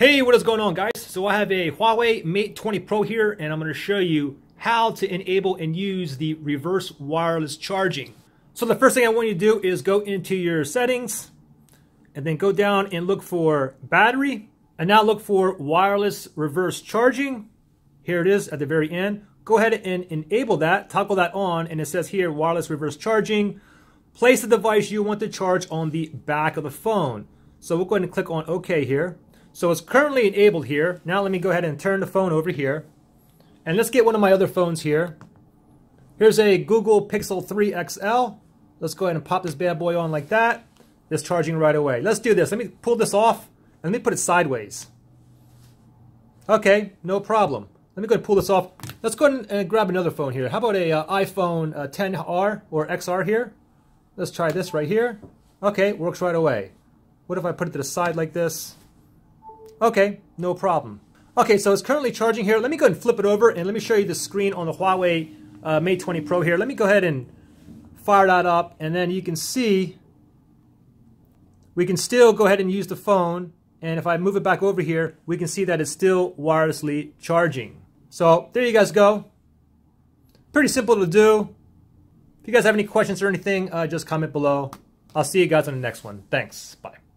Hey, what is going on guys? So I have a Huawei Mate 20 Pro here and I'm going to show you how to enable and use the reverse wireless charging. So the first thing I want you to do is go into your settings and then go down and look for battery and now look for wireless reverse charging. Here it is at the very end. Go ahead and enable that, toggle that on and it says here wireless reverse charging. Place the device you want to charge on the back of the phone. So we'll go ahead and click on OK here. So it's currently enabled here. Now let me go ahead and turn the phone over here. And let's get one of my other phones here. Here's a Google Pixel 3 XL. Let's go ahead and pop this bad boy on like that. It's charging right away. Let's do this. Let me pull this off and let me put it sideways. Okay, no problem. Let me go ahead and pull this off. Let's go ahead and grab another phone here. How about a uh, iPhone uh, 10R or XR here? Let's try this right here. Okay, works right away. What if I put it to the side like this? Okay, no problem. Okay, so it's currently charging here. Let me go and flip it over and let me show you the screen on the Huawei uh, Mate 20 Pro here. Let me go ahead and fire that up and then you can see we can still go ahead and use the phone and if I move it back over here we can see that it's still wirelessly charging. So there you guys go. Pretty simple to do. If you guys have any questions or anything, uh, just comment below. I'll see you guys on the next one. Thanks. Bye.